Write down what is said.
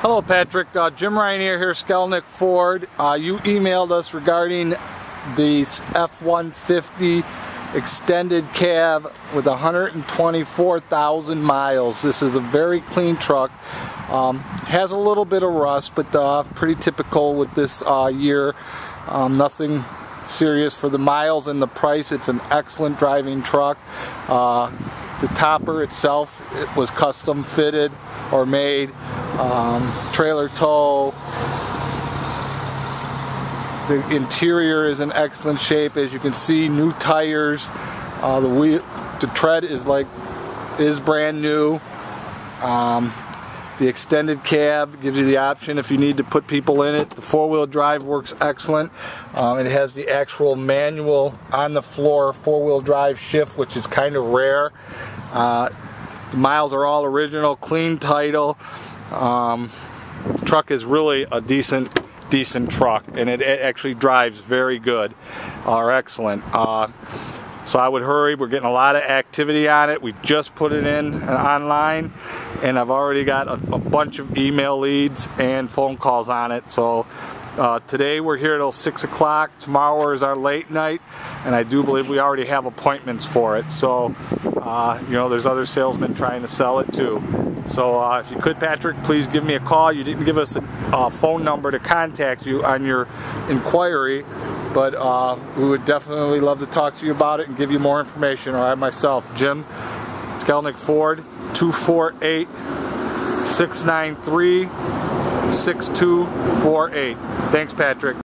Hello Patrick, uh, Jim Rineer here, Skalnek Ford. Uh, you emailed us regarding the F-150 extended cab with 124,000 miles. This is a very clean truck. Um, has a little bit of rust, but uh, pretty typical with this uh, year. Um, nothing serious for the miles and the price. It's an excellent driving truck. Uh, the topper itself it was custom fitted or made. Um, trailer tow. The interior is in excellent shape. As you can see, new tires. Uh, the wheel, the tread is like is brand new. Um, the extended cab gives you the option if you need to put people in it. The four-wheel drive works excellent. Um, it has the actual manual on the floor four-wheel drive shift, which is kind of rare. Uh, the miles are all original, clean title. Um, truck is really a decent decent truck and it, it actually drives very good or excellent. Uh, so I would hurry. We're getting a lot of activity on it. We just put it in uh, online and I've already got a, a bunch of email leads and phone calls on it. So uh, today we're here till 6 o'clock. Tomorrow is our late night and I do believe we already have appointments for it. So, uh, you know, there's other salesmen trying to sell it too. So uh, if you could, Patrick, please give me a call. You didn't give us a, a phone number to contact you on your inquiry but uh, we would definitely love to talk to you about it and give you more information. Or I myself, Jim Skalnek Ford, 248 693 6248. Thanks, Patrick.